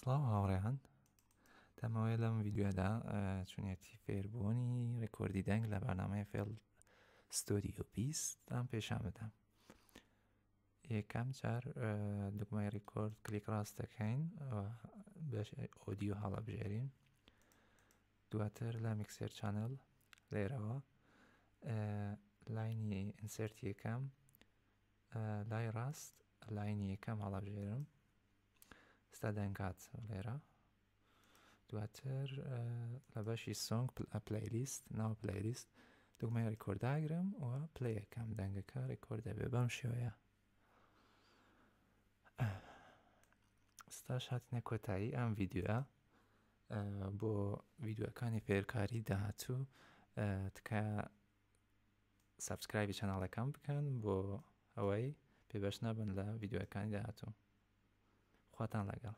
سلااو هاوڕێهند تەمەوەی لەم یددیوادا چونێتی فێربوونی ڕێکۆردی دەنگ لە بەنامەیە فێڵ ستۆریۆ بیستدان پێشامەدە یەکەم جار دکمای ڕیکۆرد کلیک ڕاست دەکەین بەش ئۆدیو هەڵە بژێرین دواتر لە میکسێر چانل لێرەوە لاینی ئینسرت یەکەم لای ڕاست لاینی یەکەم هەڵە بژێرم ستا دەنگات لێرە دواتر لە بەشی سۆنگ پلیلیست ناو پلیلیست دوگمای ڕیکۆرداگرم وە پلەکەم دەنگەکە ڕێکۆرد دەبێ بەم شێوەیە ستاش هاتنە کۆتایی ئەم ڤیددیوە بۆ ویددیوەکانی فێرکاری داهاتوو تکە سابسکرایبی چەناڵەکەم بکەن بۆ ئەوەی پێبەش نەبن لە ویددیوەکانی داهاتوو 花旦那个。